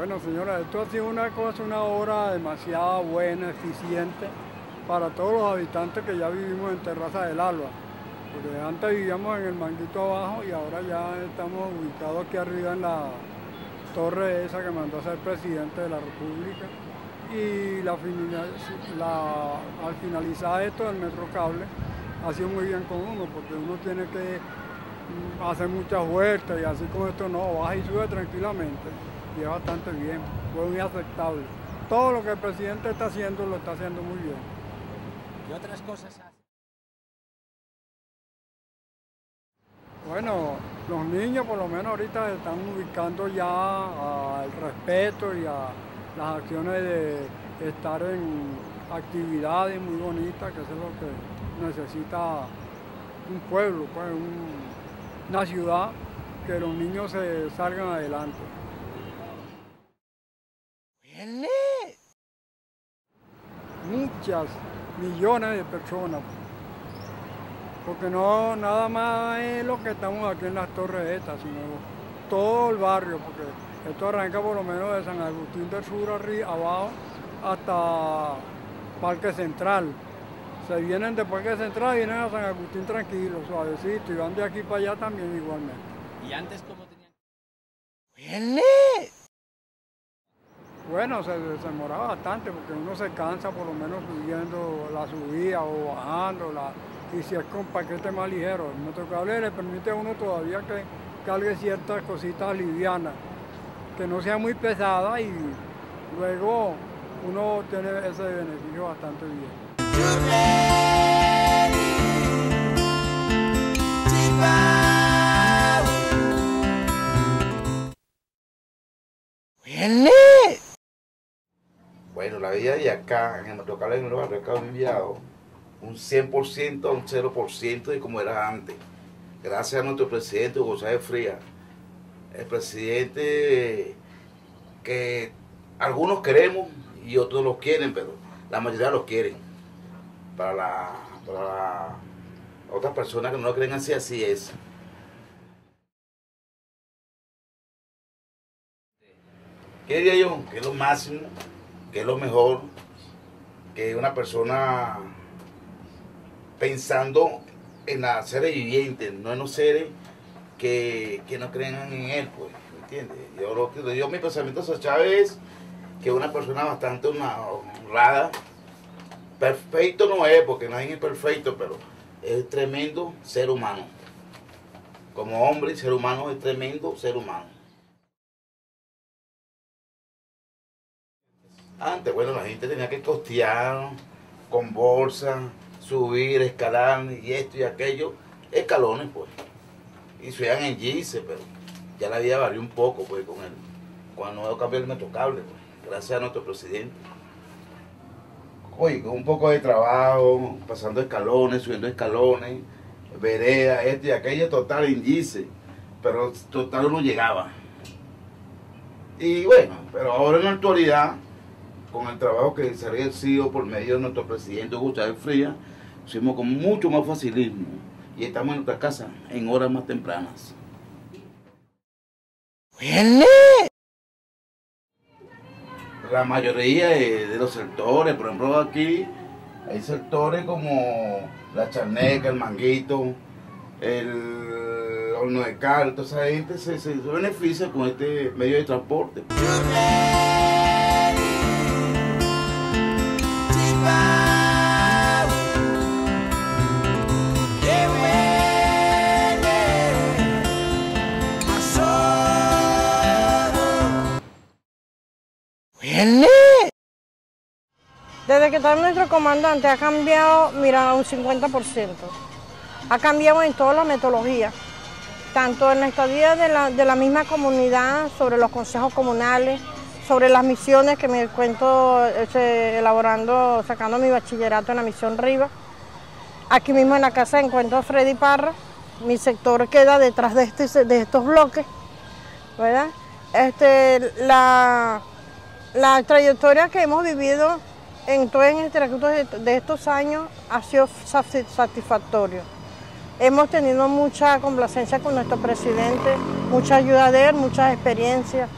Bueno, señora, esto ha sido una cosa, una obra demasiado buena, eficiente para todos los habitantes que ya vivimos en Terraza del Alba. Porque antes vivíamos en el Manguito abajo y ahora ya estamos ubicados aquí arriba en la torre esa que mandó a ser presidente de la República. Y al finalizar esto del metro cable ha sido muy bien con uno, porque uno tiene que hacer muchas vueltas y así con esto no, baja y sube tranquilamente y es bastante bien, fue muy aceptable. Todo lo que el presidente está haciendo lo está haciendo muy bien. ¿Qué otras cosas hace? Bueno, los niños por lo menos ahorita están ubicando ya al respeto y a las acciones de estar en actividades muy bonitas, que eso es lo que necesita un pueblo, pues, una ciudad, que los niños se salgan adelante. Muchas, millones de personas. Porque no nada más es lo que estamos aquí en las torres estas, sino todo el barrio, porque esto arranca por lo menos de San Agustín del Sur arriba, abajo hasta Parque Central. Se vienen de Parque Central y vienen a San Agustín tranquilo, suavecito, y van de aquí para allá también igualmente. ¿Y antes cómo tenían? Bueno, se, demoraba bastante porque uno se cansa por lo menos subiendo la subida o bajando, la, y si es con paquete más ligero. El motocable le permite a uno todavía que cargue ciertas cositas livianas, que no sea muy pesada y luego uno tiene ese beneficio bastante bien. La vida de acá, en el motocable en el barrio, cambiado un 100% a un 0% de como era antes. Gracias a nuestro presidente José Fría, el presidente que algunos queremos y otros lo quieren, pero la mayoría lo quieren. Para la, para otras personas que no lo creen así, así es. ¿Qué diría yo? Que lo máximo, que es lo mejor, que una persona pensando en las seres vivientes, no en los seres que, no crean en él, pues, ¿me entiendes? Yo, lo, yo mi pensamiento sobre Chávez es que una persona bastante honrada, perfecto no es, porque nadie es perfecto, pero es tremendo ser humano. Como hombre ser humano es tremendo ser humano. Antes, bueno, la gente tenía que costear con bolsa, subir, escalar y esto y aquello, escalones pues. Y subían en Gise, pero ya la vida varió un poco pues con el, con el nuevo cambio del metocable, pues, gracias a nuestro presidente. Oye, con un poco de trabajo, pasando escalones, subiendo escalones, vereda, esto y aquello, total en Gise, pero total no llegaba. Y bueno, pero ahora en la actualidad, con el trabajo que se ha sido por medio de nuestro presidente Gustavo Fría, hicimos con mucho más facilismo y estamos en nuestra casa en horas más tempranas. La mayoría de, los sectores, por ejemplo aquí, hay sectores como la charneca, el manguito, el horno de cal, toda esa gente se, se beneficia con este medio de transporte. Desde que está nuestro comandante ha cambiado, mira, un 50%. Ha cambiado en toda la metodología, tanto en la estadía de la, de la misma comunidad, sobre los consejos comunales, sobre las misiones que me cuento este, elaborando, sacando mi bachillerato en la misión Riva. Aquí mismo en la casa encuentro a Freddy Parra, mi sector queda detrás de, este, de estos bloques, ¿verdad? Este, la, la trayectoria que hemos vivido en todo el transcurso de estos años ha sido satisfactorio. Hemos tenido mucha complacencia con nuestro presidente, mucha ayuda de él, muchas experiencias.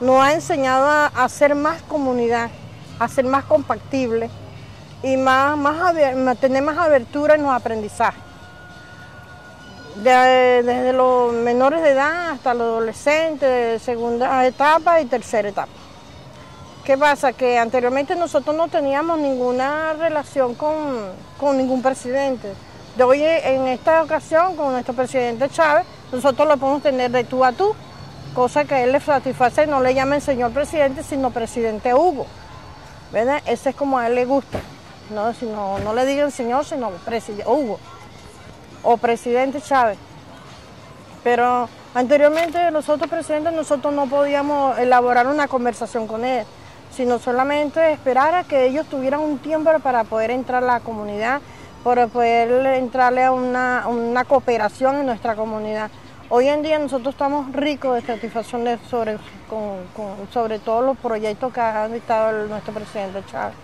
Nos ha enseñado a, a ser más comunidad, a ser más compactible y más, más, tener más abertura en los aprendizajes. De- desde los menores de edad hasta los adolescentes, segunda etapa y tercera etapa. ¿Qué pasa? Que anteriormente nosotros no teníamos ninguna relación con, con ningún presidente. De hoy en esta ocasión con nuestro presidente Chávez, nosotros lo podemos tener de tú a tú, cosa que a él le satisface, no le llamen señor presidente, sino presidente Hugo. ¿Verdad? Ese es como a él le gusta. No, sino, no le digan señor, sino presidente Hugo o presidente Chávez. Pero anteriormente los otros presidentes nosotros no podíamos elaborar una conversación con él, sino solamente esperar a que ellos tuvieran un tiempo para poder entrar a la comunidad, para poder entrarle a una, una cooperación en nuestra comunidad. Hoy en día nosotros estamos ricos de satisfacción de- sobre, con- con- sobre todos los proyectos que ha dictado el- nuestro presidente Chávez.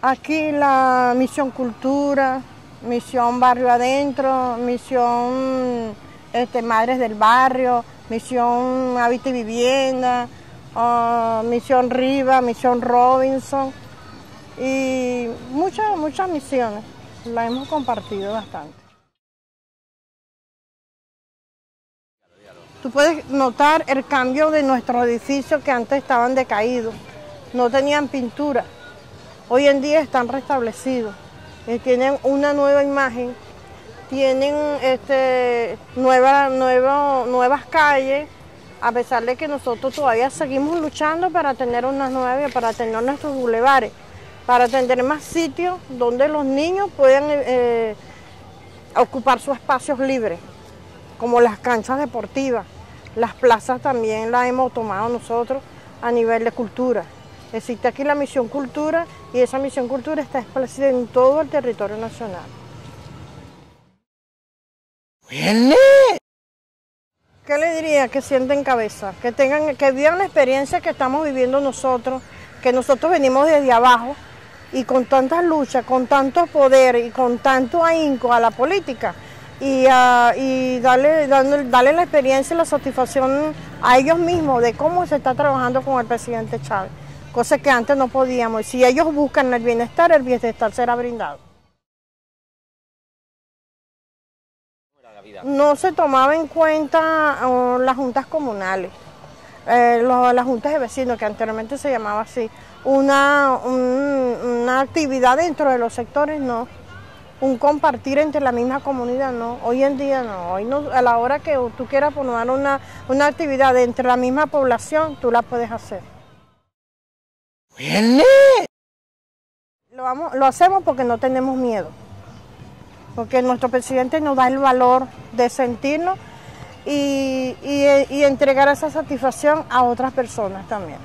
Aquí la misión cultura, misión barrio adentro, misión este, madres del barrio, misión hábitat y vivienda, ah, misión Riva, misión Robinson y muchas, muchas misiones. La hemos compartido bastante. Tú puedes notar el cambio de nuestros edificios que antes estaban decaídos, no tenían pintura. Hoy en día están restablecidos, eh, tienen una nueva imagen, tienen este, nueva- nueva- nuevas calles, a pesar de que nosotros todavía seguimos luchando para tener unas nuevas, para tener nuestros bulevares, para tener más sitios donde los niños puedan eh, eh, ocupar sus espacios libres, como las canchas deportivas. Las plazas también las hemos tomado nosotros a nivel de cultura. Existe aquí la misión cultura y esa misión cultura está esparcida en todo el territorio nacional. ¿Qué le diría? Que sienten cabeza, que tengan, que vivan la experiencia que estamos viviendo nosotros, que nosotros venimos desde abajo y con tantas luchas, con tanto poder y con tanto ahínco a la política y, ah, y darle, darle, darle la experiencia y la satisfacción a ellos mismos de cómo se está trabajando con el presidente Chávez, cosa que antes no podíamos. Y si ellos buscan el bienestar, el bienestar será brindado. no se tomaba en cuenta uh, las juntas comunales, eh, lo- las juntas de vecinos, que anteriormente se llamaba así. Una, un- una actividad dentro de los sectores, no. Un compartir entre la misma comunidad, no. Hoy en día no. Hoy no, a la hora que tú quieras poner una, una actividad entre la misma población, tú la puedes hacer. Lo, vamos, lo hacemos porque no tenemos miedo porque nuestro presidente nos da el valor de sentirnos y, y- y entregar esa satisfacción a otras personas también.